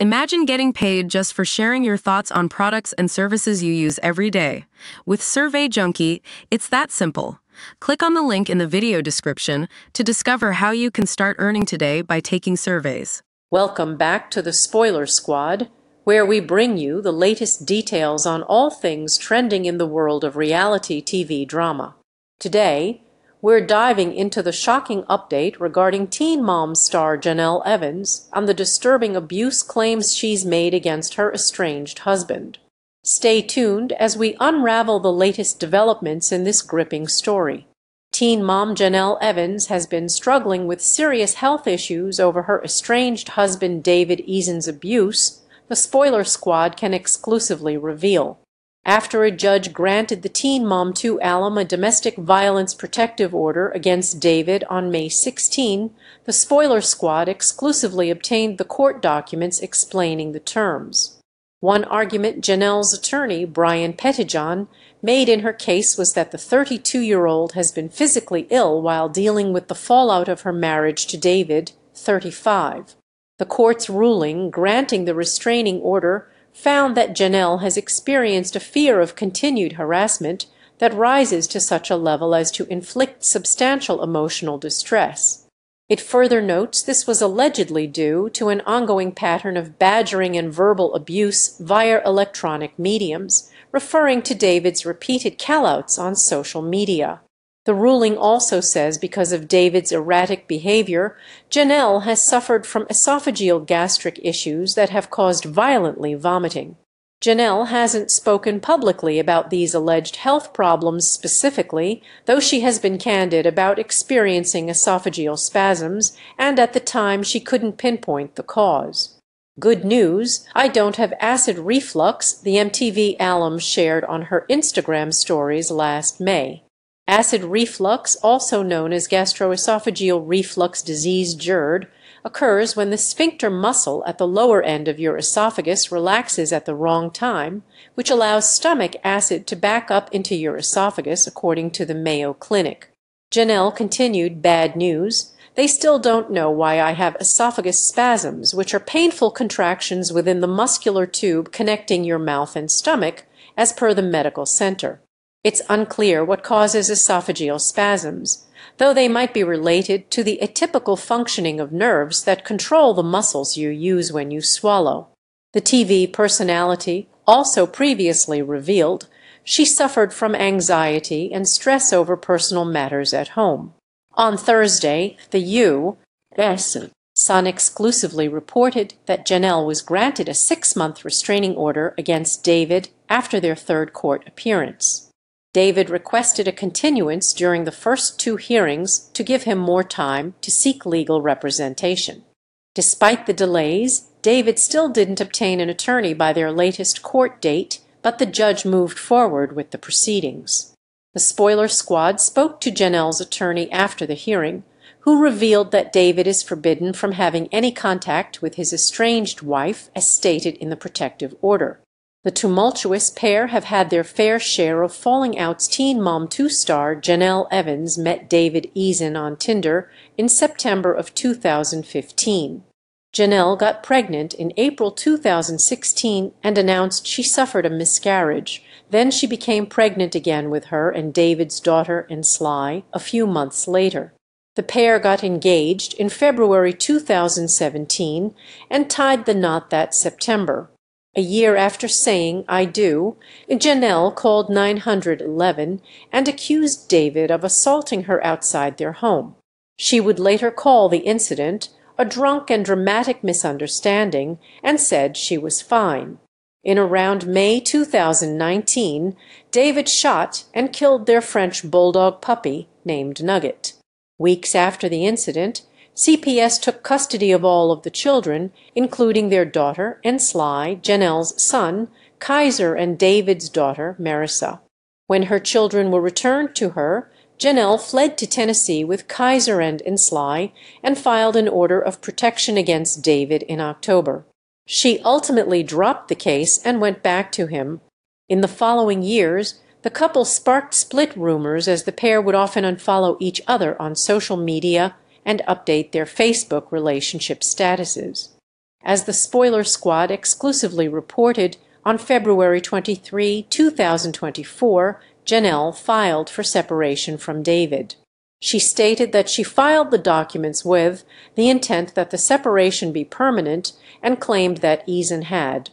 Imagine getting paid just for sharing your thoughts on products and services you use every day. With Survey Junkie, it's that simple. Click on the link in the video description to discover how you can start earning today by taking surveys. Welcome back to the Spoiler Squad, where we bring you the latest details on all things trending in the world of reality TV drama. Today, we're diving into the shocking update regarding Teen Mom star Jenelle Evans and the disturbing abuse claims she's made against her estranged husband. Stay tuned as we unravel the latest developments in this gripping story. Teen mom Jenelle Evans has been struggling with serious health issues over her estranged husband David Eason's abuse, the Spoiler Squad can exclusively reveal after a judge granted the teen mom 2 alum a domestic violence protective order against David on May 16, the Spoiler Squad exclusively obtained the court documents explaining the terms. One argument Jenelle's attorney, Brian Pettijohn, made in her case was that the 32-year-old has been physically ill while dealing with the fallout of her marriage to David, 35. The court's ruling granting the restraining order found that Jenelle has experienced a fear of continued harassment that rises to such a level as to inflict substantial emotional distress. It further notes this was allegedly due to an ongoing pattern of badgering and verbal abuse via electronic mediums, referring to David's repeated callouts on social media. The ruling also says because of David's erratic behavior, Jenelle has suffered from esophageal gastric issues that have caused violently vomiting. Jenelle hasn't spoken publicly about these alleged health problems specifically, though she has been candid about experiencing esophageal spasms, and at the time she couldn't pinpoint the cause. Good news, I don't have acid reflux, the MTV alum shared on her Instagram stories last May. Acid reflux, also known as gastroesophageal reflux disease GERD, occurs when the sphincter muscle at the lower end of your esophagus relaxes at the wrong time, which allows stomach acid to back up into your esophagus, according to the Mayo Clinic. Jenelle continued bad news. They still don't know why I have esophagus spasms, which are painful contractions within the muscular tube connecting your mouth and stomach, as per the medical center. It's unclear what causes esophageal spasms, though they might be related to the atypical functioning of nerves that control the muscles you use when you swallow. The TV personality also previously revealed she suffered from anxiety and stress over personal matters at home. On Thursday, the U.S. Sun exclusively reported that Jenelle was granted a six-month restraining order against David after their third court appearance. David requested a continuance during the first two hearings to give him more time to seek legal representation. Despite the delays, David still didn't obtain an attorney by their latest court date, but the judge moved forward with the proceedings. The spoiler squad spoke to Jenelle's attorney after the hearing, who revealed that David is forbidden from having any contact with his estranged wife as stated in the protective order. The tumultuous pair have had their fair share of falling outs Teen Mom 2 star Jenelle Evans met David Eason on Tinder in September of 2015. Jenelle got pregnant in April 2016 and announced she suffered a miscarriage. Then she became pregnant again with her and David's daughter and Ensley a few months later. The pair got engaged in February 2017 and tied the knot that September. A year after saying "I do," Jenelle called 911 and accused David of assaulting her outside their home. She would later call the incident a drunk and dramatic misunderstanding and said she was fine. In around May 2019, David shot and killed their French bulldog puppy named Nugget. Weeks after the incident, CPS took custody of all of the children, including their daughter Ensley, Jenelle's son, Kaiser and David's daughter Maryssa. When her children were returned to her, Jenelle fled to Tennessee with Kaiser and Ensley and filed an order of protection against David in October. She ultimately dropped the case and went back to him. In the following years, the couple sparked split rumors as the pair would often unfollow each other on social media and update their Facebook relationship statuses. As the Spoiler Squad exclusively reported, on February 23, 2024, Jenelle filed for separation from David. She stated that she filed the documents with the intent that the separation be permanent and claimed that Eason had